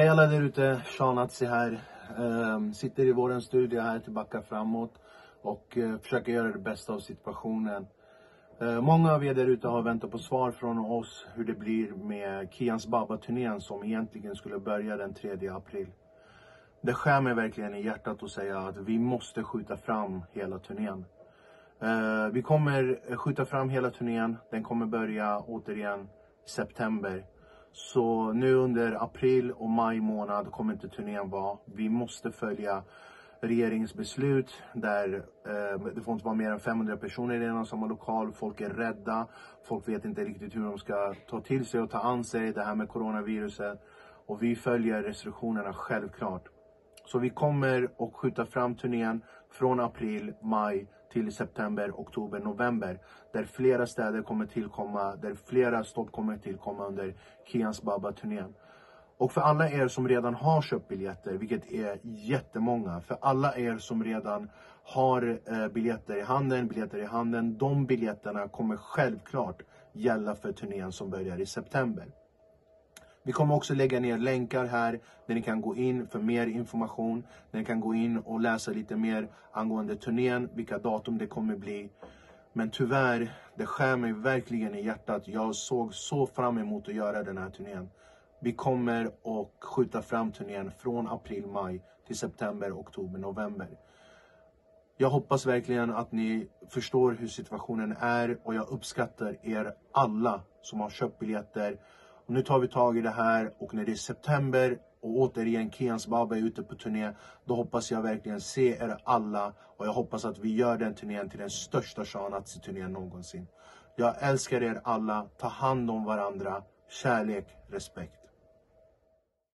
Hej alla där ute, Sean Atzi här. Um, sitter i våran studio här till Backa framåt och uh, försöker göra det bästa av situationen. Uh, många av er där ute har väntat på svar från oss hur det blir med Kians Baba-turnén som egentligen skulle börja den 3 april. Det skär mig verkligen i hjärtat att säga att vi måste skjuta fram hela turnén. Uh, vi kommer skjuta fram hela turnén. Den kommer börja återigen i september. Så nu under april och maj månad kommer inte turnén vara. Vi måste följa regeringens beslut där eh, det får inte vara mer än 500 personer i en och samma lokal. Folk är rädda. Folk vet inte riktigt hur de ska ta till sig och ta an sig det här med coronaviruset. Och vi följer restriktionerna självklart. Så vi kommer att skjuta fram turnén från april, maj till september, oktober, november. Där flera städer kommer tillkomma, där flera stopp kommer tillkomma under Kians Baba-turnén. Och för alla er som redan har köpt biljetter, vilket är jättemånga, för alla er som redan har eh, biljetter i handen, biljetter i handen, de biljetterna kommer självklart gälla för turnén som börjar i september. Vi kommer också lägga ner länkar här där ni kan gå in för mer information. Där ni kan gå in och läsa lite mer angående turnén, vilka datum det kommer bli. Men tyvärr, det skär mig verkligen i hjärtat. Jag såg så fram emot att göra den här turnén. Vi kommer att skjuta fram turnén från april, maj till september, oktober, november. Jag hoppas verkligen att ni förstår hur situationen är och jag uppskattar er alla som har köpt biljetter och nu tar vi tag i det här och när det är september och återigen Kians Baba är ute på turné, då hoppas jag verkligen se er alla och jag hoppas att vi gör den turnén till den största Shahanatsi-turnén någonsin. Jag älskar er alla, ta hand om varandra, kärlek, respekt.